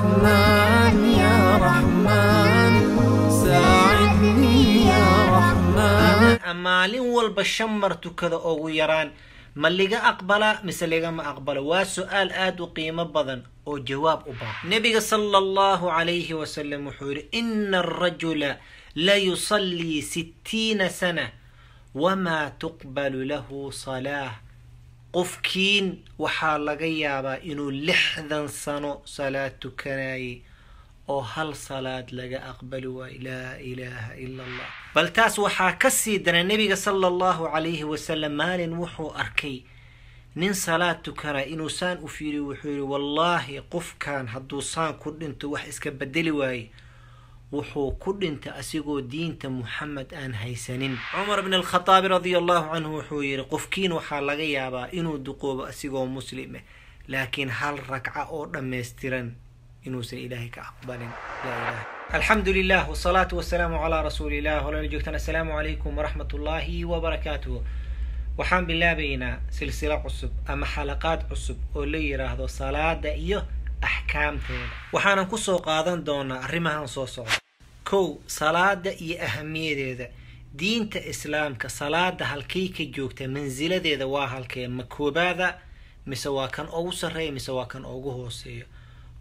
رحمن يا رحمن ساعدني يا رحمن maalin walba shan mar tukada ugu yaraan ma liga aqbala mise ligama aqbalo waa su-aal aada u qiimo badan oo jawaab u baahan nebiga sala allahu calayhi wasalam wuxuu yihi ina arajula la yusallii sittiina sana wamaa tuqbalu lahu salaah qofkiin waxaa laga yaabaa inuu lixdan sano salaad tukanayay oo hal salaad laga aqbali waayo laa ilaaha ila allah. Bal taas waxaa ka sii dana nebiga sala allahu calayhi wasalam maalin wuxuu arkay nin salaad tukana inuu saan u fiiriyo wuxuu yihi wallaahi qofkan hadduu saan ku dhinto wax iska bedeli waaye wuxuu ku dhintay asigoo diinta muxamed aan haysanin. Cumar bn alkhataabi radia allahu canhu wuxuu yihi qofkiin waxaa laga yaabaa inuu duqoobo asigoo muslime laakiin hal ragca oo dhammaystiran inuusan ilaahay ka aqbalin. Alxamdu lilah wsalaatu wasalaamu calaa rasuuli illah walala joogtaan assalaamu calaykum waraxmat ullaahi wabarakaatuh waxaan bilaabaynaa silsilo cusub ama xalaqaad cusub oo la yiraahdo salaada iyo axkaamteeda. Waxaanan ku soo qaadan doonaa arrimahan soo socda kow salaada iyo ahamiyadeeda diinta islaamka salaada halkay ka joogta mansiladeeda waa halkee ma koobaada? Mise waa kan ugu sarreeya mise waa kan ugu hooseeya?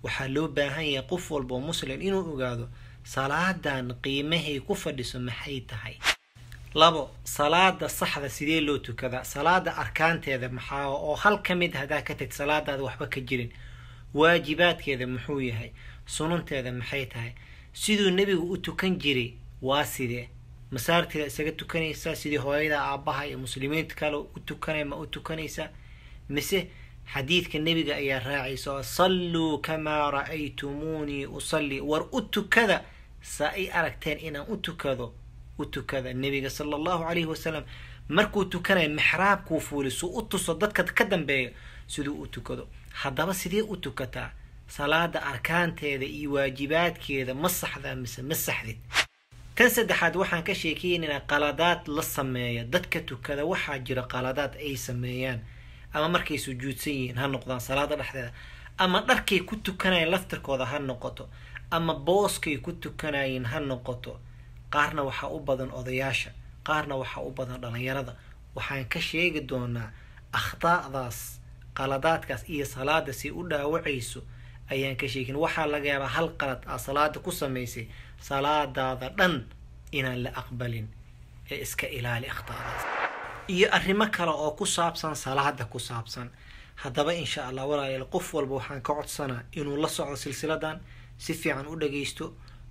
Waxaa loo baahan yahay qof walba oo muslim inuu ogaado salaadan qiimahay ku fadhiso maxay tahay? Labo salaada saxda sidee loo tukadaa? Salaada arkaanteeda maxaa oo hal ka mid hadaa ka tagd salaadaada waxba ka jirin. Waajibaadkeeda muxuu yahay? Sunanteeda maxay tahay siduu nebigu u tukan jiray waa sidee masaarteeda isaga tukanaysaa sidii hooyada aabbaha iyo muslimiinta kale u tukanay ma u tukanaysaa mise xadiidka nebiga ayaa raacaysa oo salluu kamaa ra'aytumuunii usallii war u tukada saa ay aragteen inaan u tukado u tukada nebiga sala allahu calayhi wasalam markuu tukanayo mixraabkuu fuuli suu u tuso dadka ka dambeeya siduu u tukado. Haddaba sidee u tukataa salaada arkaanteeda iyo waajibaadkeeda ma saxdaa mise ma saxdid. Tan saddexaad waxaan ka sheekeynaynaa qaladaad la sameeya. Dadka tukada waxaa jira qaladaad ay sameeyaan ama markay sujuudsan yihiin ha noqdaan salaada dhexdeeda. Ama dharkay ku tukanayeen laftirkooda ha noqoto. Ama booskay ku tukanayeen ha noqoto. Qaarna waxaa u badan odayaasha. Qaarna waxaa u badan dhalinyarada waxaan ka sheegi doonaa akhtaa'daas qaladaadkaas iyo salaada si u dhaawacayso ayaan ka sheegin waxaa laga yaabaa hal qalad aa salaada ku samaysay salaadaada dhan inaan la aqbalin ee iska ilaali akhtaa'daas iyo arrimo kale oo ku saabsan salaada ku saabsan. Haddaba insha allah walaalayaal qof walba waxaan ka codsanaa inuu la socdo silsiladan si fiican u dhagaysto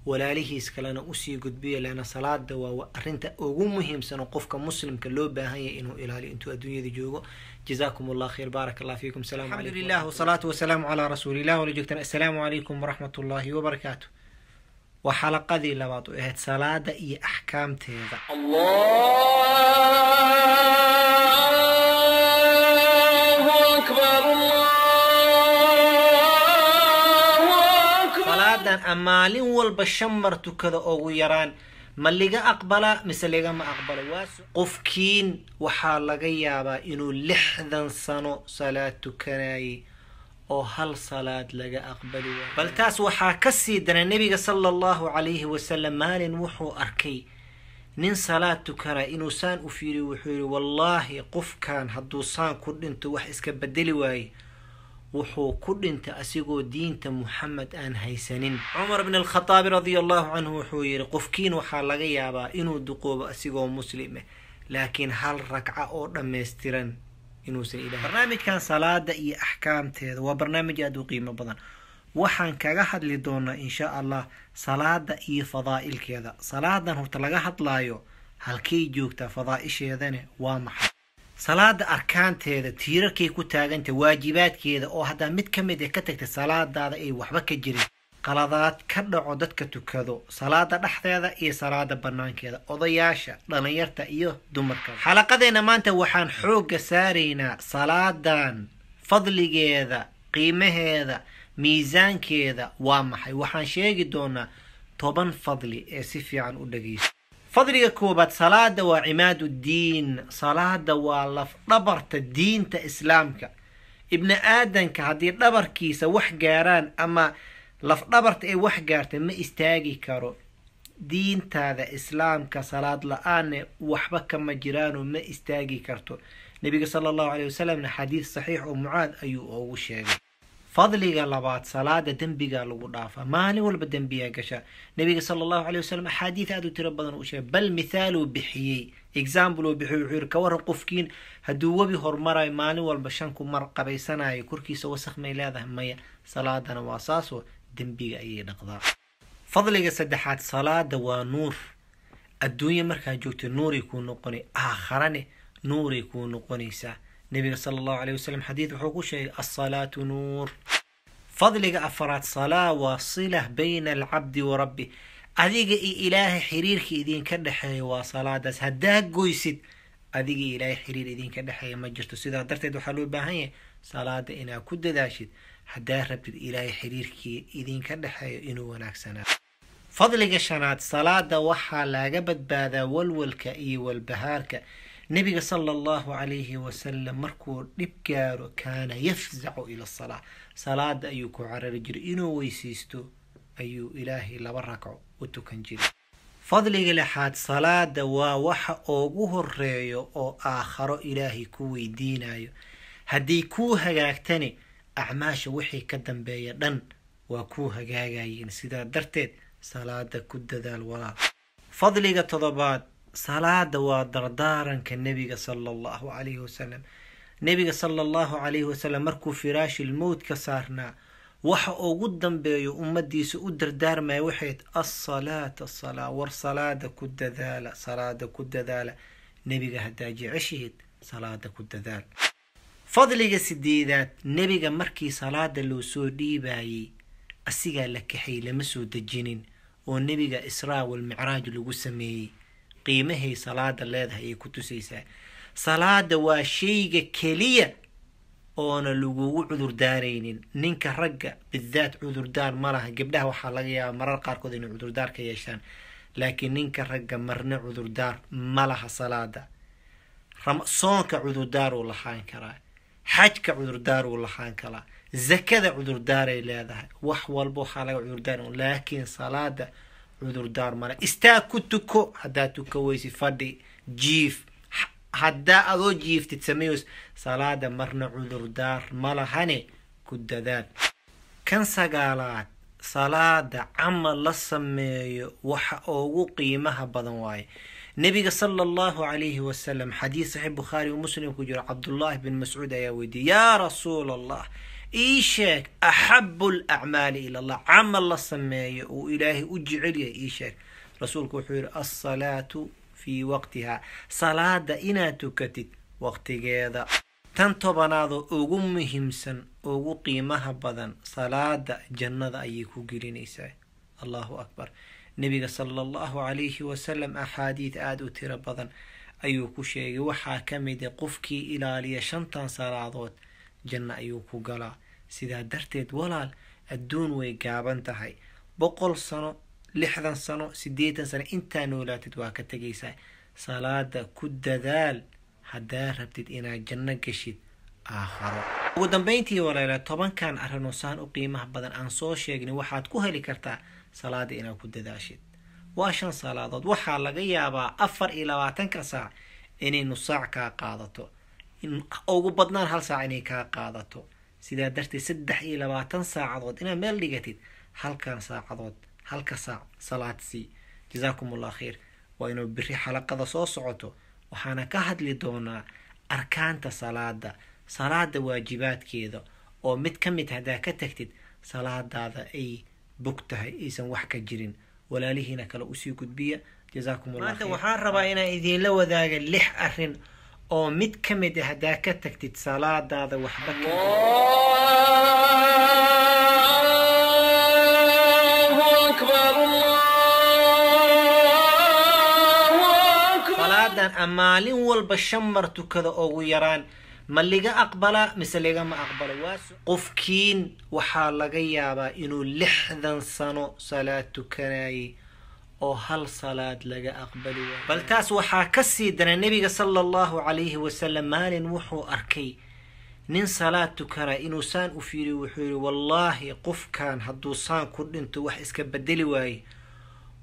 walaalihiis kalena u sii gudbiyo leana salaada waa arrinta ugu muhiimsan oo qofka muslimka loo baahan yahay inuu ilaaliyo intuu adduunyada joogo. Jazaakum allah khayr baarak allah fiikum. Salaamu alxamdulilah wasalaatu wasalaamu calaa rasuulillah. Wala joogtaan assalaamu calaykum waraxmat ullaahi wabarakaatu waa xalaqadii labaad oo ahayd salaada iyo axkaamteeda a maalin walba shan mar tukada ugu yaraan ma liga aqbala mise ligama aqbalo qofkiin waxaa laga yaabaa inuu lixdan sano salaad tukanayay oo hal salaad laga aqbali waayo. Bal taas waxaa ka sii dana nebiga sala allahu calayhi wasalam maalin wuxuu arkay nin salaad tukana inuu saan u fiiriyo wuxuu yihi wallaahi qofkan hadduu saan ku dhinto wax iska bedeli waaye wuxuu ku dhintay asigoo diinta muxamed aan haysanin. Cumar bn alkhataabi radia allahu canhu wuxuu yihi qofkiin waxaa laga yaabaa inuu duqoobo asigoo muslime laakiin hal ragca oo dhammaystiran barnaamijkan salaada iyo axkaamteeda waa barnaamij aada u qiimo badan. Waxaan kaga hadli doonaa insha allah salaada iyo fadaa'ilkeeda. Salaadan horta laga hadlaayo halkay joogtaa fadaa'isheedane waa maxay salaada arkaanteeda tiirarkay ku taagantay waajibaadkeeda oo haddaa mid ka mid ah ka tagtay salaadaada ay waxba ka jirin qaladaad ka dhaco dadka tukado salaada dhexdeeda iyo salaada banaankeeda odayaasha dhalinyarta iyo dumarka. Xalaqadeena maanta waxaan xoogga saaraynaa salaadan fadligeeda qiimaheeda miisaankeeda waa maxay? Waxaan sheegi doonaa toban fadli ee si fiican u dhageyso fadliga koobaad salaada waa cimaad uddiin salaada waa laf dhabarta diinta islaamka. Ibni aadanka haddii dhabarkiisa wax gaaraan ama lafdhabarta ee wax gaarta ma istaagi karo. Diintaada islaamka salaad la'aanne waxba kama jiraanoo ma istaagi karto. Nebiga sala allahu caleyh wasalamna xadiid saxiix oo mucaad ayuu oogu sheegay fadliga labaad salaada dembigaa lagu dhaafaa maalin walba dembiyaa gashaa. Nebiga sala allahu caleyh wasalam axaadiid aad u tiro badan uu sheegay bal mithaaluu bixiyey. Example bixiyey wuxuu yiri ka waran qofkiin hadduu webi hormarayo maalin walba shanku mar qabaysanayo korkiisa wasakh may leedahay maya salaadana waa saasoo dembiga ayay dhaqdaa. Fadliga saddexaad salaada waa nuur. Adduunye markaa joogta nuuray kuu noqonay aakharane nuuray kuu noqonaysaa nebiga sala allahu caleyh wasalam xadiid wuxuu ku sheegay alsalaatu nuur. Fadliga afaraad salaa waa sila bayna alcabdi wa rabbi. Adiga iyo ilaahay xiriirka idinka dhexeeya waa salaadaas. Haddaa goysid adiga iyo ilaahay xiriir idinka dhexeeya ma jirto. Sidaa darteed waxaa loo baahan yahay salaada inaad ku dadaashid. Haddaa rabtid ilaahay xiriirkii idinka dhexeeyo inuu wanaagsanaa fadliga shanaad salaada waxaa laga badbaadaa walwalka iyo walbahaarka nebiga sala allahu calayhi wasalam markuu dhib gaaro kaana yafzacu ila salaa salaada ayuu ku carari jiray. Inuu weysaysto ayuu ilaahay laba ragco u tukan jiray. Fadliga lixaad salaada waa waxa ugu horeeyo oo aakharo ilaahay ku weydiinayo haddii kuu hagaagtani acmaasha wixii ka dambeeya dhan waa kuu hagaagayeen sidaa darteed salaada ku dadaal walaal. Fadliga toddobaad salaada waa dardaaranka nebiga sala allahu calayhi wasalam nebiga sala allahu calayhi wasalam markuu firaashil mowt ka saarnaa waxa ugu dambeeyo ummadiisa u dardaarmaya waxayd assalaata asalaa war salaada ku dadaala salaada ku dadaala. Nebiga haddaa jeceshihiid salaada ku dadaal. Fadliga sideedaad nebiga markii salaada loo soo dhiibayay asigaa la kaxay lama soo dejinin oo nebiga israa walmicraaj lagu sameeyey qiimahay salaada leedahay ayay ku tusaysaa salaada waa shayga keliya oona lagugu cudurdaaraynin. Ninka ragga bidaat cudurdaar ma laha. Gabdhaha waxaa laga yaabaa marar qaarkood inay cudurdaar ka yeeshaan. Laakiin ninka ragga marna cudurdaar ma laha salaada. Soonka cudurdaar uu lahaan karaa. Xajka cudurdaar uu lahaan karaa. Zakada cudurdaaray leedahay. Wax walba waxaa laga cudurdaar. Laakiin salaada cudurdaar male istaag ku tuko haddaa tuko weysi fadhi jiif. Haddaa adoo jiiftid sameeys salaada marna cudurdaar ma lahane ku dadaal. Kan sagaalaad salaada camal la sameeyo waxa ugu qiimaha badan waaye. Nebiga sala allahu calayhi wasalam xadiid saxiix bukhaari uu muslim ku jiro cabdullaahi bin mascuud ayaa weydiiyey yaa rasuula allah ii sheeg axabu lacmaali ila allah. Camal la sameeyo uu ilaahay u jecel yahay ii sheeg. Rasuulku wuxuu yihi alsalaatu fii waqtihaa. Salaada inaad tukatid waqtigeeda. Tan tobanaadoo ugu muhiimsan ugu qiimaha badan salaada jannada ayay ku gelinaysaa. Allahu akbar. Nebiga sala allahu calayhi wasalam axaadiid aada u tiro badan ayuu ku sheegay. Waxaa ka mid a qofkii ilaaliya shantan salaadood janno ayuu ku galaa. Sidaa darteed walaal adduun way gaaban tahay. Boqol sano lixdan sano siddeetan sano intaa noolaatid waa ka tegaysaa salaada ku dadaal haddaa rabtid inaad janno gashid aakharo. Ugu dambeyntii walaala tobankan arrinoo saan u qiimaha badan aan soo sheegnay waxaad ku heli kartaa salaada inaad ku dadaashid. Waa shan salaadood. Waxaa laga yaabaa afar iyo labaatanka saac inay nus saac kaa qaadato ugu badnaan hal saac inay kaa qaadato. Sidaa darteed saddex iyo labaatan saacadood inaad meel dhigatid halkan saacadood halka saac salaad sii. Jasaakum allah khayr. Waa inuu biri xalaqada soo socoto waxaana ka hadli doonaa arkaanta salaada salaada waajibaadkeeda oo mid ka mid haddaa ka tagtid salaadaada ay bog tahay aysan wax ka jirin. Walaalihiina kale u sii gudbiya. Jasaakum allah khayr. waxaan rabaa inaan idiinla wadaaga lix arrin oo mid ka mid a haddaa ka tagtid salaadaada waxba ka salaadan a maalin walba shan mar tukada ugu yaraan ma liga aqbalaa mise ligama aqbalo qofkiin waxaa laga yaabaa inuu lixdan sano salaad tukanayay oo hal salaad laga aqbali waayo. Bal taas waxaa ka sii dana nebiga sala allahu calayhi wasalam maalin wuxuu arkay nin salaad tukana inuu saan u fiiriyo wuxuu yihi wallaahi qofkan hadduu saan ku dhinto wax iska bedeli waaye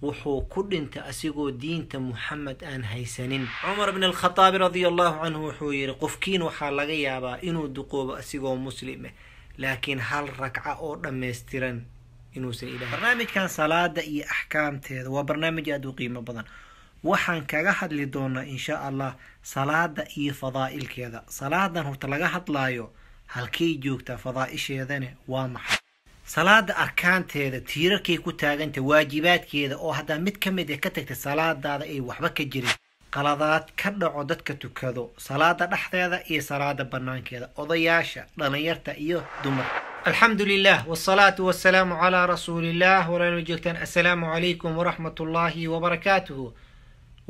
wuxuu ku dhintay asigoo diinta muxamed aan haysanin. Cumar bn alkhataabi radia allahu canhu wuxuu yihi qofkiin waxaa laga yaabaa inuu duqoobo asigoo muslime laakiin hal ragca oo dhammaystiran inuusan ilahay barnaamijkan salaada iyo axkaamteeda waa barnaamij aada u qiimo badan. Waxaan kaga hadli doonaa insha allah salaada iyo fadaa'ilkeeda. Salaadan horta laga hadlaayo halkay joogtaa fadaa'isheedane waa maxay? Salaada arkaanteeda tiirarkay ku taagantay waajibaadkeeda oo haddaa mid ka mid ah ka tagtay salaadaada ay waxba ka jirin qaladaad ka dhaco dadka tukado salaada dhexdeeda iyo salaada banaankeeda odayaasha dhalinyarta iyo dumar. Alxamdu lilah wsalaatu wasalaamu calaa rasuuliillah walaala joogtaan assalaamu calaykum waraxmat ullaahi wabarakaatuhu.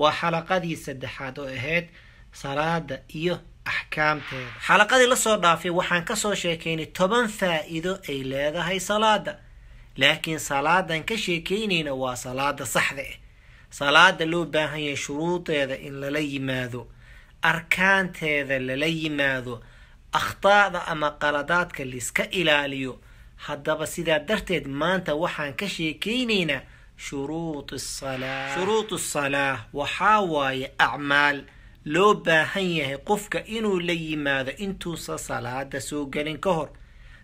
Waa xalaqadii saddexaad oo ahayd salaada iyo axkaamteeda. Xalaqadii la soo dhaafay waxaan ka soo sheekaynay toban faa-iido ay leedahay salaada. Laakiin salaadan ka sheekeynayna waa salaada saxda ah salaada loo baahan yahay shuruudeeda in lala yimaado arkaanteeda lala yimaado akhtaada ama qaladaadka laiska ilaaliyo. Haddaba sidaa darteed maanta waxaan ka sheekeynaynaa shuruud salaa shuruud salaa waxaa waaye acmaal. Loo baahan yahay qofka inuu la yimaado intuusa salaada soo gelin ka hor.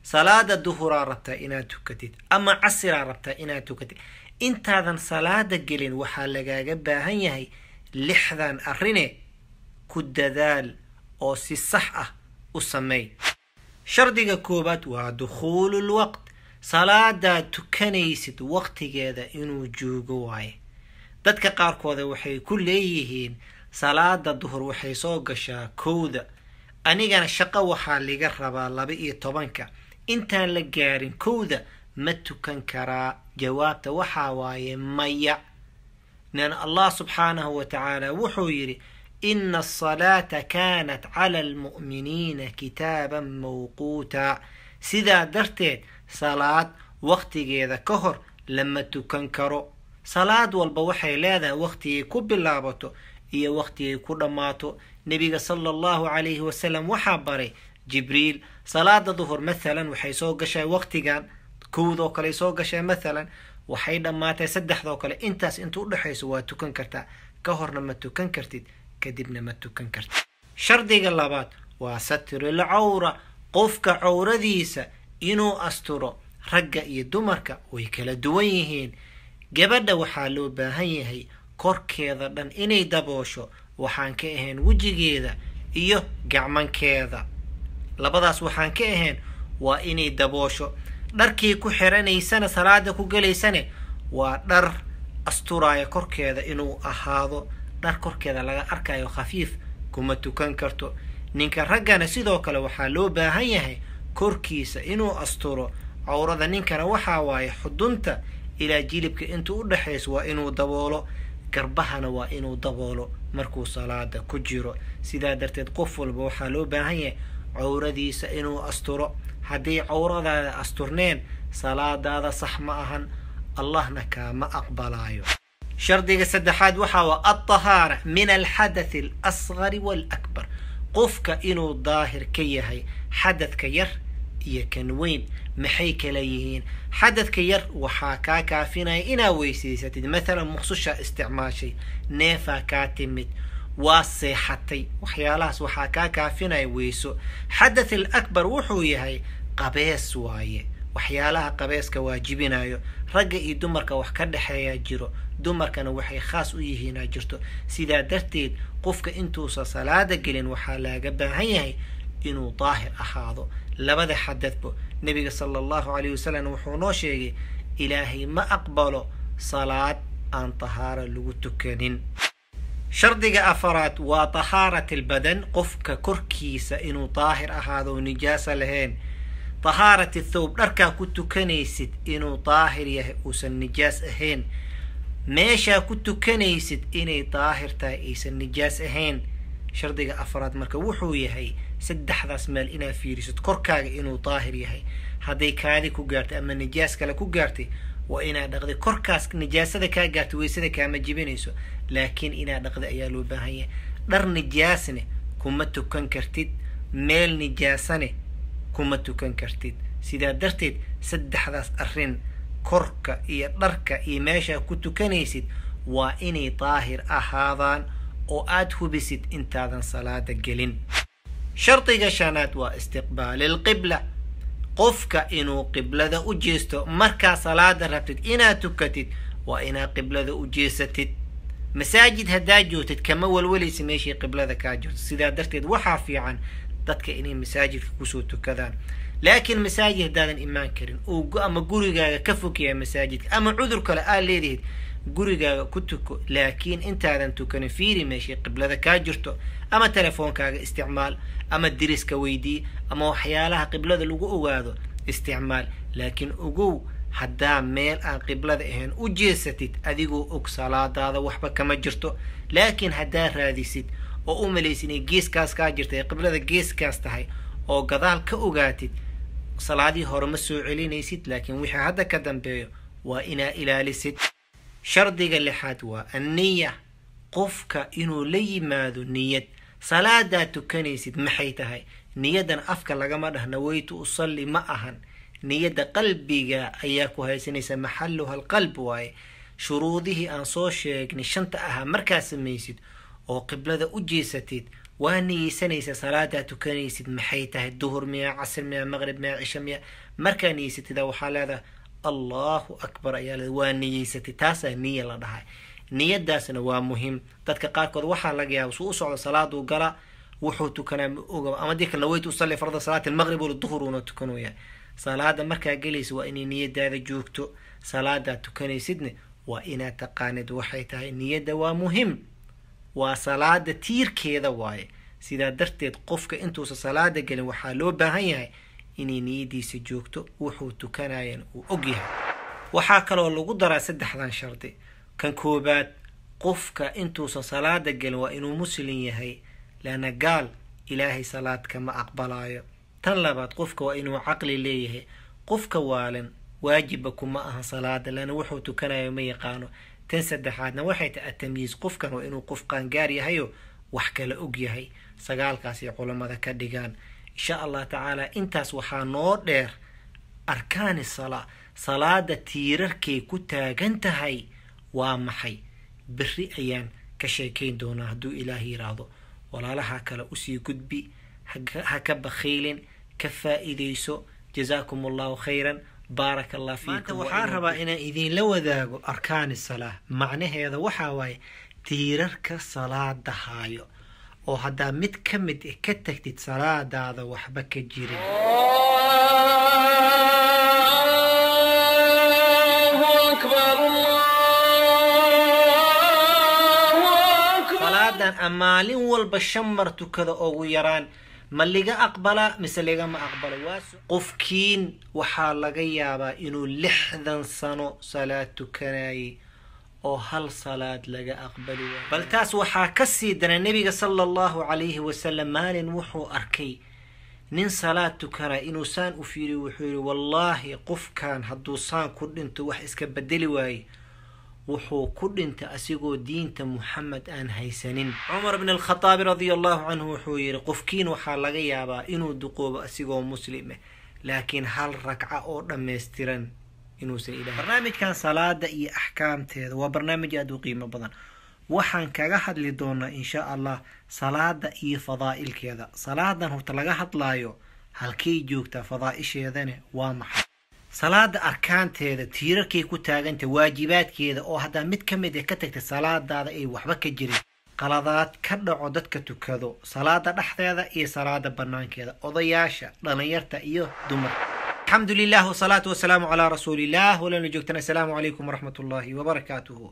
Salaada duhuraa rabtaa inaad tukatid ama casiraa rabtaa inaad tukatid intaadan salaada gelin waxaa lagaaga baahan yahay lixdan arine ku dadaal oo si sax ah u sameey shardiga koowaad waa dukhuulu lwaqt salaadaad tukanaysid waqtigeeda inuu joogo waaye. Dadka qaarkooda waxay ku leeyihiin salaada duhur waxay soo gashaa kowda. Anigana shaqo waxaa liga rabaa laba iyo tobanka. Intaan la gaarin kowda ma tukan karaa jawaabta. Waxaa waaye maya. Nan allah subxaanahu wa tacaala wuxuu yidhi ina asalaata kaanat cala almu'miniina kitaaban mawquuta. Sidaa darteed salaad waqtigeeda ka hor lama tukan karo. Salaad walba waxay leedahay waqtigay ku bilaabato iyo waqtigay ku dhammaato. Nebiga sala allahu calayhi wasalam waxaa baray jibriil salaada duhur mathalan waxay soo gashay waqtigan kowdoo kale soo gashay mathalan waxay dhammaatay saddexdoo kale. Intaas inta u dhexayso waa tukan kartaa ka horna ma tukan kartid kadibna ma tukan kartid. Shardiga labaad waa satrul cawra. Qofka cawradiisa inuu asturo ragga iyo dumarka way kala duwan yihiin. Gabadha waxaa loo baahan yahay korkeeda dhan inay daboosho. Waxaan ka ahayn wejigeeda iyo gacmankeeda. Labadaas waxaan ka ahayn waa inay daboosho dharkii ku xiranaysana salaada ku gelaysane waa dhar asturaaya korkeeda inuu ahaado dhar korkeeda laga arkayo khafiif kuma tukan karto. Ninka raggana sidoo kale waxaa loo baahan yahay korkiisa inuu asturo. Cawrada ninkana waxaa waaye xudunta ilaa jilibka intuu u dhexayso waa inuu daboolo. Garbahana waa inuu daboolo markuu salaada ku jiro. Sidaa darteed qof walba waxaa loo baahan yahay cawradiisa inuu asturo hadday cawradaada asturneen salaadaada sax ma ahan allahna kaama aqbalaayo. Shardiga saddexaad waxaa waa alطahaara min alxadath alasgari waalakbar qofka inuu daahir ka yahay xadadka yar iyo kan weyn maxay kala yihiin? Xadadka yar waxaa kaa kaafinaya inaa weysaysatid mathalan muqsushaa isticmaashay neefaa kaa timid waa seexatay. Waxyaalahaas waxaa kaa kaafinaya weyso xadath al akbar wuxuu yahay qabees waaye. Waxyaalaha qabeeska waajibinayo ragga iyo dumarka wax ka dhexeeyaa jiro dumarkana waxay khaas u yihiinaa jirto. Sidaa darteed qofka intuusa salaada gelin waxaa laaga baahan yahay inuu daahir ahaado. Labada xadadbo nebiga sala allahu calayh wasalam wuxuu noo sheegay ilaahay ma aqbalo salaad aan tahaaro lagu tukanin shardiga afaraad waa tahaarat albadan qofka korkiisa inuu daahir ahaado oo nijaasa lahayn tahaarat athawb dharkaa ku tukanaysid inuu daahir yahay uusan nijaas ahayn. Meeshaa ku tukanaysid inay daahir tahay aysan nijaas ahayn. Shardiga afaraad marka wuxuu yahay saddexdaas meel inaad fiirisid korkaaga inuu daahir yahay. Hadday kaadi ku gaartay ama nijaas kale ku gaartay waa inaad dhaqday korkaas nijaasada kaa gaartay weysada kaama jibinayso laakiin inaad dhaqday ayaa loo baahan yahay. Dhar nijaasne kuma tukan kartid meel nijaasane kuma tukan kartid. Sidaa darteed saddexdaas arrin korka iyo dharka iyo meeshaa ku tukanaysid waa inay daahir ahaadaan oo aada hubisid intaadan salaada gelin. Shardiga shanaad waa istiqbaali lqibla qofka inuu qiblada u jeesto markaa salaada rabtid inaad tukatid waa inaad qiblada u jeesatid masaajid haddaa joogtid kama walwalaysa meeshii qiblada kaa jirto sidaa darteed waxaa fiican dadka inay masaajidka ku soo tukadaan. Laakiin masaajid haddaadan imaan karin oo ama gurigaaga ka fogyahay masaajidka ama cudur kale aad leedihid gurigaaga ku tuko laakiin intaadan tukanin fiiri meeshii qiblada kaa jirto ama telefoonkaaga isticmaal ama diriska weydii ama waxyaalaha qiblada lagu ogaado isticmaal. Laakiin ogow haddaa meel aan qiblada ahayn u jeesatid adigoo og salaadaada waxba kama jirto. Laakiin haddaa raadisid oo u malaysid inay geeskaas kaa jirta ee qiblada geeskaas tahay oo gadaal ka ogaatid salaadii hore ma soo celinaysid. Laakiin wixii hadda ka dambeeyo waa inaa ilaalisid. Shardiga lixaad waa anniya qofka inuu la yimaado niyad. Salaadaa tukanaysid maxay tahay? Niyadan afka lagama dhah naweytu usalli ma ahan niyadda qalbiga ayaa ku haysanaysa maxaluha alqalb waaye. Shuruudihii aan soo sheegnay shanta ahaa markaa samaysid oo qiblada u jeesatid waa niyeysanaysa salaadaa tukanaysid maxay tahay duhur miya casr miya maqrib miya cisha miya? Markaa niyeysatida waxaa leedahay allahu akbar ayaa leeda waa niyeysatid taasaa niya la dhahay. Niyadaasna waa muhiim. Dadka qaarkood waxaa laga yaaba suu u socdo salaaduu gala wuxuu tukanaa ma oga ama dii kale naweytu usalli farda salaati almaqrib duhur uuna tukanaya salaada markaa gelaysa waa inay niyadaada joogto salaadaa tukanaysidne waa inaad taqaanid waxay tahay niyadda waa muhiim waa salaada tiirkeeda waaye. Sidaa darteed qofka intuusa salaada gelin waxaa loo baahan yahay inay niyadiisa joogto wuxuu tukanayan uu og yahay. Waxaa kaloo lagu daraa saddexdan shardi. Kan koobaad qofka intuusan salaada gelin waa inuu muslim yahay leanna gaal ilaahay salaad kama aqbalaayo tan labaad qofka waa inuu caqli leeyahay. Qofka waalan waajibba kuma aha salaada leanna wuxuu tukanayo ma yaqaano. Tan saddexaadna waxay tahay atamyiis qofkan waa inuu qof qaangaar yahayo wax kala og yahay. Sagaalkaasay culammada ka dhigaan. Insha allah tacaala intaas waxaa noo dheer. Arkaani salaa salaada tiirarkay ku taagan tahay waa maxay? Berri ayaan ka sheekayn doonaa hadduu ilaah yiraahdo. Walaalaha kale u sii gudbi ha ka bakhiilin ka faa'iidayso. Jazaakum allahu khayran baaraka allah fiikum waxaan rabaa inaan idinla wadaago arkaani salaa macnaheeda waxaa waaye tiirarka salaada haayo. Oo haddaa mid ka mid ka tagtid salaadaada waxba ka jirin. Salaadan amaalin walba shan mar tukada ugu yaraan ma liga aqbalaa mise ligama aqbalo qofkiin waxaa laga yaabaa inuu lixdan sano salaad tukanayay oo hal salaad laga aqbali waayo. Bal taas waxaa ka sii dana nebiga sala allahu calayhi wasalam maalin wuxuu arkay nin salaad tukanaya inuu saan u fiiriyo wuxuu yihi wallaahi qofkan hadduu saan ku dhinto wax iska bedeli waaye wuxuu ku dhintay asigoo diinta muxamed aan haysanin. Cumar bn alkhataabi radia allahu canhu wuxuu yihi qofkiin waxaa laga yaabaa inuu duqoobo asigoo muslime laakiin hal ragca oo dhammaystiran barnaamijkan salaada iyo axkaamteeda waa barnaamij aada u qiimo badan. Waxaan kaga hadli doonaa insha allah salaada iyo fadaa'ilkeeda. Salaadan horta laga hadlaayo halkay joogtaa fadaa'isheedane waa maxay salaada arkaanteeda tiirarkay ku taaganta waajibaadkeeda oo haddaa mid ka mid ah ka tagta salaadaada ay waxba ka jirin qaladaad ka dhaco dadka tukado salaada dhexdeeda iyo salaada banaankeeda odayaasha dhalinyarta iyo dumar. Alxamdu lilah wsalaatu wasalaamu calaa rasuuliillah walana joogtan assalaamu calaykum waraxmat ullaahi wabarakaatuhu.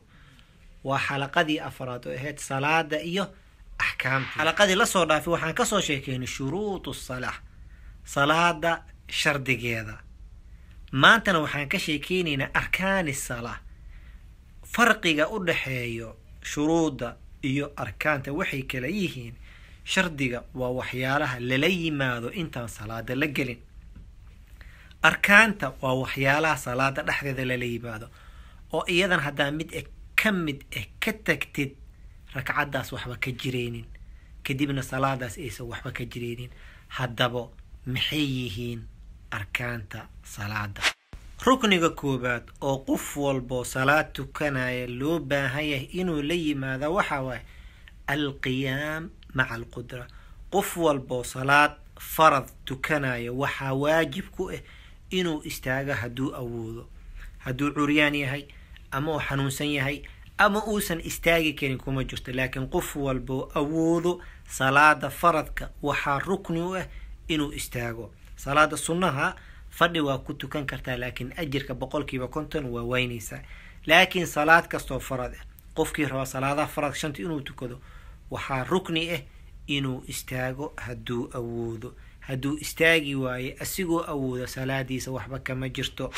Waa xalaqadii afraad oo ahayd salaada iyo axkaamta xalaqadii la soo dhaafay waxaan ka soo sheekeynay shuruudu salaa salaada shardigeeda maantana waxaan ka sheekeynaynaa arkaani salaa farqiga u dhaxeeyo shuruudda iyo arkaanta waxay kala yihiin shardiga waa waxyaalaha lala yimaado intaan salaada la gelin. Arkaanta waa waxyaalaha salaada dhexdeeda lala yimaado oo iyadan haddaa mid e ka mid ah ka tagtid ragcaddaas waxba ka jiraynin kadibna salaadaas aysan waxba ka jiraynin haddaba maxay yihiin arkaanta salaada. Rukniga koowaad oo qof walboo salaad tukanaya loo baahan yahay inuu la yimaado waxaa waaye alqiyaam maca alqudra. Qof walboo salaad farad tukanaya waxaa waajib ku ah inuu istaago hadduu awoodo. Hadduu curyaan yahay ama uu xanuunsan yahay ama uusan istaagi karin kuma jirto. Laakiin qof walboo awoodo salaada faradka waxaa rukni u ah inuu istaago salaada sunnaha fadhi waa ku tukan kartaa laakiin ajirka boqolkiiba konton waa waynaysaa laakiin salaad kastoo farad ah qofkii raba salaadaha farad shanta inuu tukado waxaa rukni ah inuu istaago hadduu awoodo. Hadduu istaagi waaye asigoo awoodo salaadiisa waxba kama jirto.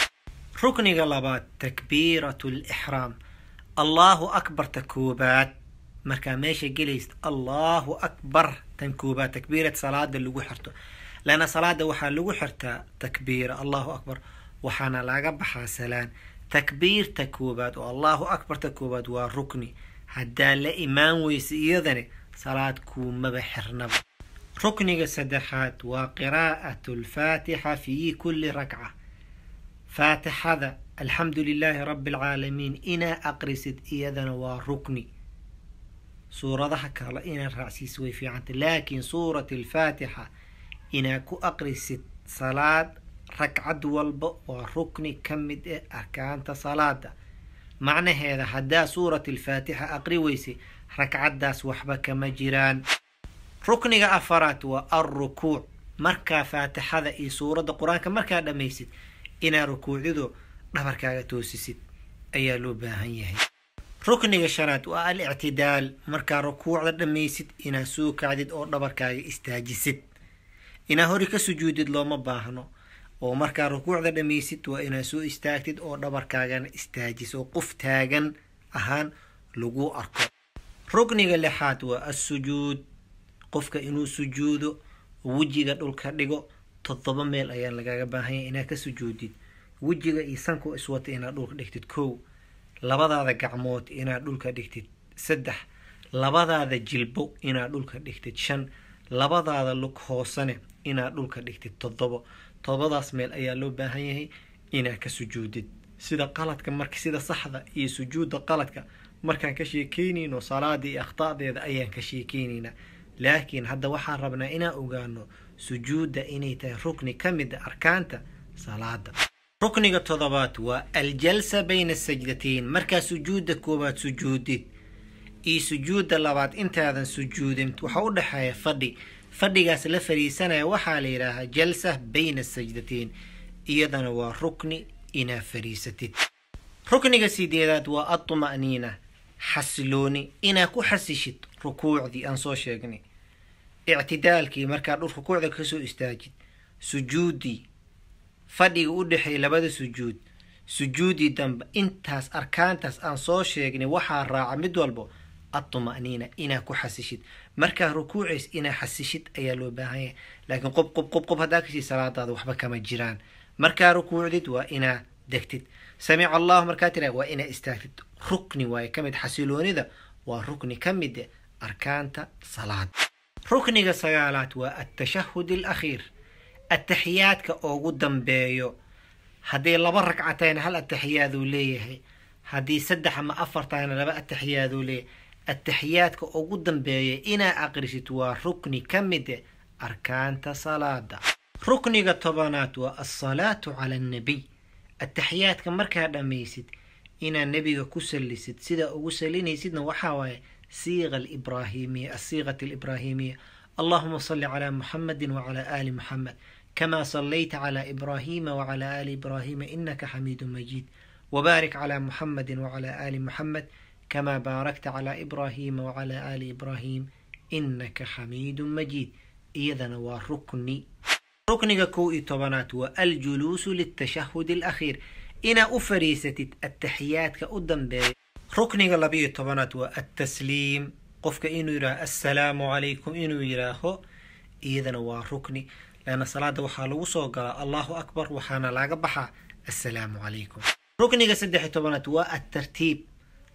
Rukniga labaad takbiiratu lixraam allahu akbarta koobaad. Markaa meesha gelaysa allahu akbar tan koobaad takbiirad salaada lagu xirto lana salaada waxaa lagu xirtaa takbiira allahu akbar waxaana laga baxaa salaan. Takbiirta koobaad oo allahu akbarta koobaad waa rukni. Haddaa la imaan weysa iyadani salaad kuumaba xirnaba. Rukniga saddexaad waa qiraa'atu lfaatixa fi kulli rakca. Faatixada alxamdu lilaahi rabi alcaalamiin inaa aqrisid iyadana waa rukni. Suuradaha kale inaa raacsiis way fiicanta laakiin suurat alfaatixa inaa ku aqrisid salaad ragcad walba waa rukni ka mid ah arkaanta salaada macnaheeda haddaa suurat alfaatixa aqri weysay ragcaddaas waxba kama jiraan. Rukniga afaraad waa alrukuuc markaa faatixada iyo suuradda qur'aanka markaa dhammaysid inaa rukuucdido dhabarkaaga toosisid ayaa loo baahan yahay. Rukniga shanaad waa al ictidaal markaa rukuucda dhammaysid inaa soo kacdid oo dhabarkaaga istaajisid inaa hori ka sujuudid looma baahno. Oo markaa rukuucda dhammaysid waa inaa soo istaagtid oo dhabarkaagana istaajis oo qof taagan ahaan lagu arko. Rukniga lixaad waa assujuud. Qofka inuu sujuudo wejiga dhulka dhigo toddoba meel ayaa lagaga baahanya inaad ka sujuudid. Wejiga iyo sanku iswata inaad dhulka dhigtid kow. Labadaada gacmood inaad dhulka dhigtid saddex. Labadaada jilbo inaad dhulka dhigtid shan. Labadaada lug hoosane inaad dhulka dhigtid toddobo. Toddobadaas meel ayaa loo baahan yahay inaad ka sujuudid. Sida qaladka marka sida saxda iyo sujuudda qaladka markaan ka sheekeynayno salaada iyo akhta'deeda ayaan ka sheekeynaynaa laakiin hadda waxaan rabnaa inaan ogaano sujuudda inay tahay rukni ka mid a arkaanta salaada rukniga toddobaad waa aljalsa bayna sajdatayn. Markaa sujuudda koowaad sujuudid. Iyo sujuudda labaad intaadan sujuudin waxaa u dhexeeya fadhi fadhigaas la fariisanaya waxaa la yidhaahaa jalsa bayna sajdatayn iyadana waa rukni inaa fariisatid. Rukniga sideedaad waa atuma'niina xasilooni inaa ku xasishid rukuucdii aan soo sheegnay. Ictidaalkii markaa dhul rukuucda ka soo istaajid sujuuddii fadhiga u dhexeeya labada sujuud sujuudii dambe intaas arkaantaas aan soo sheegnay waxaa raaca mid walbo atuma'niina inaa ku xasishid markaa rukuucays inaa xasishid ayaa loo baahan yahay. Laakiin qob qob qob qob haddaa ka sii salaadaada waxba kama jiraan. Markaa rukuucdid waa inaa degtid. Samica allahu markaa tira waa inaa istaagtid. Rukni waaye ka mid xasiloonida waa rukni ka mid arkaanta salaad. Rukniga sagaalaad waa altashahud alakhiir. Ataxiyaadka ugu dambeeyo haddii laba ragca tahayna hal ataxiyaaduu leeyahay haddii saddex ama afar tahayna laba ataxiyaaduu leeyahay ataxiyaadka ugu dambeeya inaa aqrisid waa rukni ka mid arkaanta salaada rukniga tobanaad waa alsalaatu cala annabiy ataxiyaadka markaa dhammaysid inaad nebiga ku sallisid sidaa ugu salinaysidna waxaa waaye siiqa alibraahimiya asiiqat alibraahimiya allahuma salli calaa muxamedi wacalaa aali muxamed kamaa sallayta calaa ibraahiima wacalaa aali ibraahiima inaka xamiidu majiid wabaarik calaa muxamedi wacalaa aali muxamed kamaa baarakta calaa ibraahiima wacalaa aali ibraahiim inaka xamiidu majiid iyadana waa rukni rukniga kow iyo tobanaad waa aljuluusu litashahud alakhiir inaa u fariisatid ataxiyaadka u dambeeya rukniga labiyo tobanaad waa altasliim qofka inuu yidhaaho assalaamu calaykum inuu yidhaaho iyadana waa rukni leanna salaada waxaa lagu soo galaa allahu akbar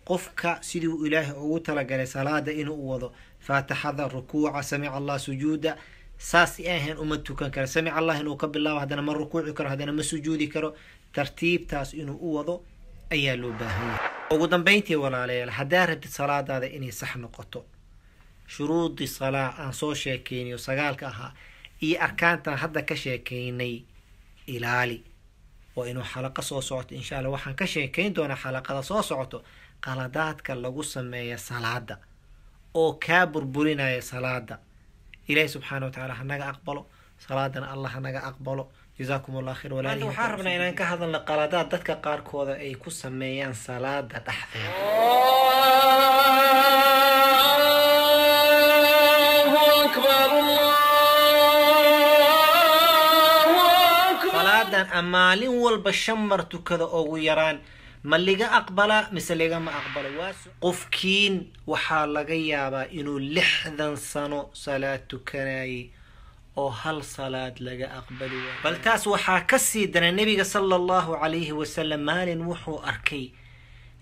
qofka siduu ilaahay ugu talagalay salaada inuu wado faatixada rukuuca samica allah sujuuda. Saas i ahayn uma tukan karo. Samic allah inuu ka bilaabo haddana ma rukuuci karo haddana ma sujuudi karo. Tartiibtaas inuu u wado ayaa loo baahan yahay. Ugu dambeyntii walaalayaal haddaa rabtid salaadaada inay sax noqoto shuruudii salaa aan soo sheekeynayo sagaalka ahaa iyo arkaantan hadda ka sheekeynay ilaali waa inuu xalaqa soo socoto. Insha allah waxaan ka sheekeyn doonaa xalaqada soo socoto qaladaadka lagu sameeya salaada oo kaa burburinaya salaada ilaahi subxaana wa tacaala hanaga aqbalo salaadana allah hanaga aqbalo. Jazaakum allah khayr walaalihi waxaan rabnaa inaan ka hadalno qaladaad dadka qaarkooda ay ku sameeyaan salaada dhexdeeda. Maalin walba shan mar tukada ugu yaraan ma liga aqbalaa mise ligama aqbalo waa qofkiin waxaa laga yaabaa inuu lixdan sano salaad tukanayay oo hal salaad laga aqbali waayo. Bal taas waxaa ka sii dana nebiga sala allahu calayhi wasalam maalin wuxuu arkay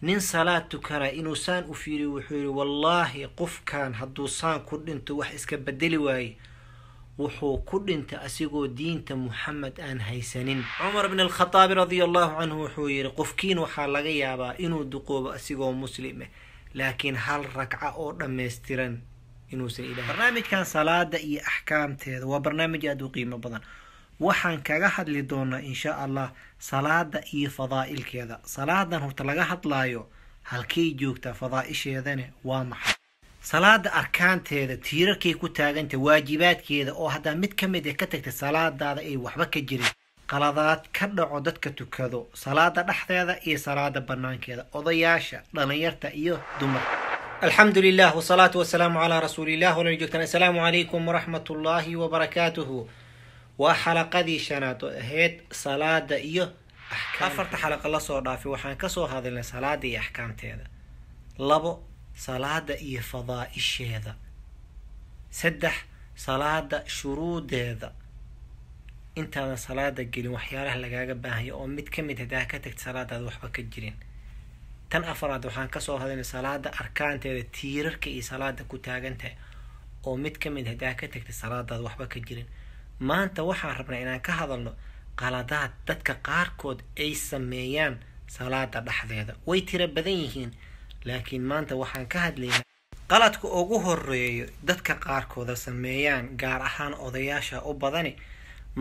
nin salaad tukana inuu saan u fiiriyo wuxuu yihi wallaahi qofkan hadduu saan ku dhinto wax iska bedeli waaye wuxuu ku dhintay asigoo diinta muxamed aan haysanin. Cumar bn alkhataabi radia allahu canhu wuxuu yihi qofkiin waxaa laga yaabaa inuu duqoobo asigoo muslime laakiin hal ragca oo dhammaystiran inuusan ilahay barnaamijkan salaada iyo axkaamteeda waa barnaamij aada u qiimo badan. Waxaan kaga hadli doonaa insha allah salaada iyo fadaa'ilkeeda. Salaadan horta laga hadlaayo halkay joogtaa fadaa'isheedane waa maxay salaada arkaanteeda tiirarkay ku taagantay waajibaadkeeda oo haddaa mid ka mid ah ka tagtay salaadaada ay waxba ka jirin qaladaad ka dhaco dadka tukado salaada dhexdeeda iyo salaada banaankeeda odayaasha dhalinyarta iyo dumarka. Alxamdu lilah wsalaatu wasalaamu calaa rasuulilah walana joogtaan assalaamu calaykum waraxmat ullaahi wabarakaatuhu. Waa xalaqadii shanaad oo ahayd salaada iyo afarta xalaqa la soo dhaafay waxaan ka soo hadalnay salaada iyo axkaamteeda. Labo salaada iyo fadaa-isheeda. Saddex salaada shuruudeeda. Intaadan salaada gelin waxyaalaha lagaaga baahaya oo mid ka mid hadaa ka tagta salaadaada waxba ka jirin. Tan afaraad waxaan ka soo hadalnay salaada arkaanteeda tiirarka iyo salaada ku taagantahay oo mid ka mid hadaa ka tagtay salaadaada waxba ka jirin. Maanta waxaan rabnaa inaan ka hadalno qaladaad dadka qaarkood ay sameeyaan salaada dhexdeeda. Way tiro badan yihiin laakiin maanta waxaan ka hadlaynaa qaladka ugu horeeyo dadka qaarkooda sameeyaan gaar ahaan odayaasha u badani.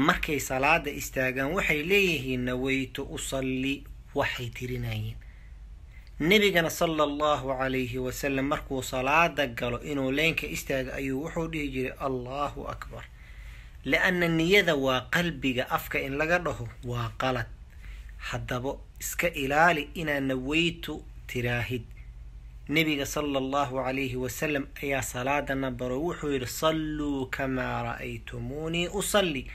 Markay salaada istaagaan waxay leeyihiin naweytu usalli waxay tirinayeen nebigana sala allahu calayhi wasalam markuu salaada galo inuu leynka istaaga ayuu wuxuu dhihi jiray allahu akbar. Li-anna niyada waa qalbiga afka in laga dhaho waa qalad. Haddaba iska ilaali inaa naweytu tiraahid nebiga sala allahu calayhi wasalam ayaa salaadana baro wuxuu yidhi salluu kamaa ra'aytumuunii usalli.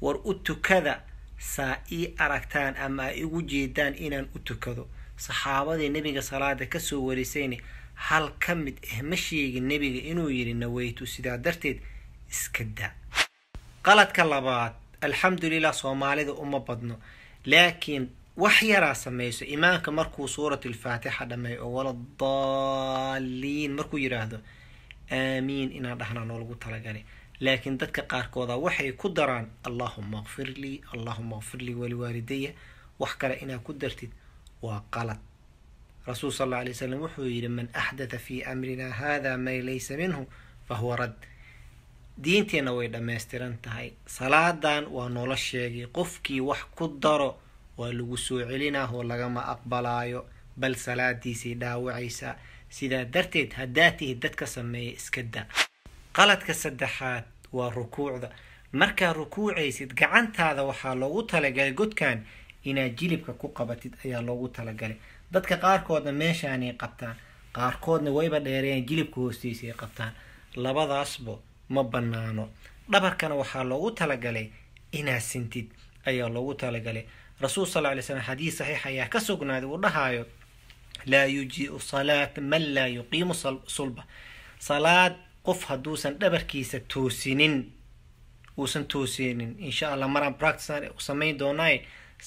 War u tukada saa ii aragtaan ama a igu jeedaan inaan u tukado. Saxaabadii nebiga salaada ka soo warisayna hal ka mid ah ma sheegin nebiga inuu yidhi naweytu sidaa darteed iska daa. Qaladka labaad alxamdulilah soomaalida uma badno laakiin wax yaraa samayso. Imaamka markuu suurat alfaatixa dhameeyo oo waladaaliin markuu yidhaahdo aamiin inaan dhahnaa noolagu talagalay. Laakiin dadka qaarkooda waxay ku daraan allahuma kfir lii allahuma kfir lii waliwaalidaya wax kale inaad ku dartid waa qalad. Rasuul sal alla alay wslam wuxuu yidhi man axdatha fii amrina hada may laysa minhu fahuwa rad diinteenna way dhammaystiran tahay. Salaadan waa noola sheegay. Qofkii wax ku daro waa lagu soo celinah oo lagama aqbalaayo bal salaadiisay dhaawacaysaa sidaa darteed haddaa tihid dadka sameeya iska da. Qaladka saddexaad waa rukuucda. Markaa rukuucaysid gacantaada waxaa loogu talagalay godkan inaad jilibka ku qabatid ayaa loogu talagalay. Dadka qaarkoodna meeshaanay qabtaan qaarkoodna wayba dheereeyaan jilibka hoostiisay qabtaan. Labadaasbo ma banaano dhabarkana waxaa loogu talagalay inaad sintid ayaa loogu talagalay rasuul sal ly slm xadiis saxiix ayaa ka sugnaaday uu dhahaayo laa yujiiu salaat man laa yuqiimu sulba. Salaad qof hadduusan dhabarkiisa toosinin uusan toosinin insha allah maraan practican u samayn doonaaye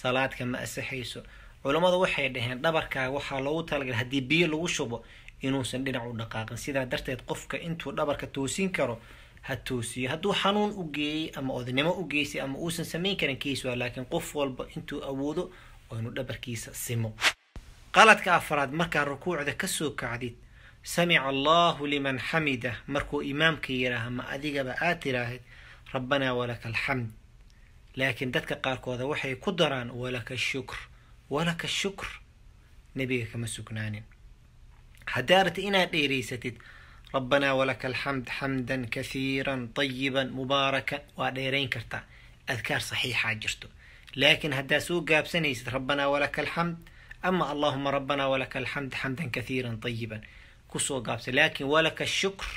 salaadka ma asaxayso culammadu waxay dhaheen dhabarkaaga waxaa loogu talagalay haddii biyo lagu shubo inuusan dhinac u dhaqaaqin. Sidaa darteed qofka intuu dhabarka toosin karo ha toosiyo. Hadduu xanuun u geeyey ama odnimo u geysay ama uusan samayn karin kiis waa laakiin qof walba intuu awoodo oo dhabarkiisa simo. Qaladka afraad markaa rukuucda ka soo kacdid samica allahu liman xamida. Markuu imaamka yidhaaha ma adigaba aad tiraahid rabbanaa walaka alxamd. Laakiin dadka qaarkooda waxay ku daraan walaka shukr walaka shukr nebiga kama sugnaanin. Haddaa rabti inaad dheeraysatid rabbanaa walaka alxamd xamdan kathiiran tayiban mubaarakan waa dheerayn kartaa adkaar saxiixaa jirto laakiin haddaa soo gaabsanaysid rabbanaa walaka alxamd ama allahuma rabbanaa walaka alxamd xamdan kathiiran tayiban ku soo gaabsa laakiin walaka shukr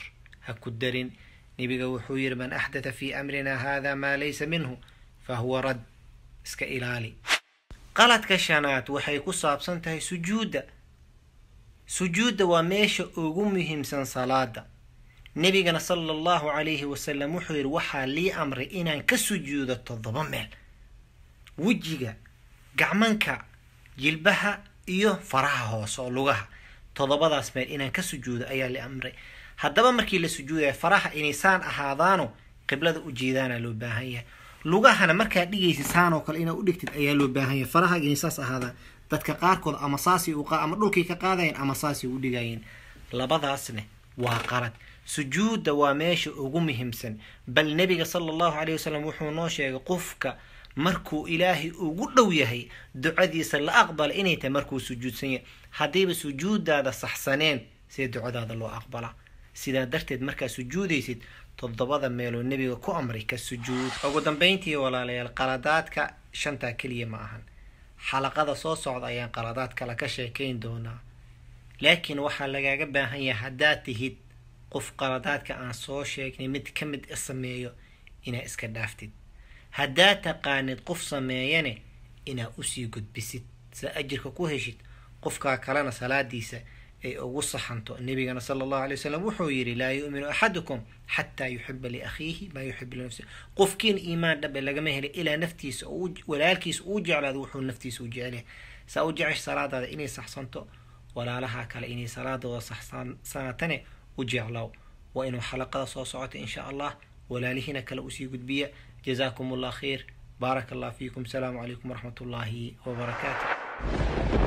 ha ku darin nebiga wuxuu yidhi man axdatha fii amrina hada maa laysa minhu fa huwa rad iska ilaali qaladka shanaad waxay ku saabsan sujuudda sujuudda waa meesha ugu muhiimsan salaada nebigana sala allahu calayhi wasalam wuxuu yidhi waxaa lii amray inaan ka sujuudo toddoba meel. Wejiga gacmanka jilbaha iyo faraha hoose oo lugaha. Toddobadaas meel inaan ka sujuudo ayaa li amray. Haddaba markii la sujuudaya faraha inay saan ahaadaano qiblada u jeedaana loo baahan yahay. Lugahana markaad dhigaysid saan oo kale inaad u dhigtid ayaa loo baahan yahay. Faraha inay saas ahaadaan dadka qaarkood ama saasay ama dhulkay ka qaadayeen ama saasay u dhigayeen labadaasne waa qalad sujuudda waa meesha ugu muhiimsan. Bal nebiga sala allahu calayh wasalam wuxuu noo sheegay qofka markuu ilaahay ugu dhow yahay ducadiisa la aqbala inay tahay markuu sujuudsan yahay haddayba sujuudaada saxsaneen see ducadaada loo aqbalaa sidaa darteed markaad sujuudaysid toddobada meeloo nebiga ku amray ka sujuud. Ugu dambeyntii walaalayaal qaladaadka shantaa keliya ma ahan xalaqada soo socda ayaan qaladaad kale ka sheekayn doonaa. Laakiin waxaa lagaaga baahan yahay haddaad tihid qof qaladaadka aan soo sheegnay mid ka mid sameeyo inaad iska dhaaftid. Haddaad taqaanid qof sameeyane inaad u sii gudbisid saa ajirka ku heshid qofkaa kalena salaadiisa ay ugu saxanto. Nebigana sala allahu alay wasalam wuxuu yidhi laa yu'minu axadukum xataa yuxiba liakhiihi maa yuxibu linafsihi qofkiin iimaan dhabe lagama helay ilaa naftiisa walaalkiisa uu jeclaado wuxuu naftiisa u jecelyahay saa u jecesh salaadaada inay saxsanto walaalaha kale inay salaadooda saxsanaatane u jeclow waa inuu xalaqada soo socota insha allah walaalihiina kale u sii gudbiya. Jazaakum allah khayr. Baarak allah fiikum asalaamu calaykum waraxmat ullaahi wabarakaatu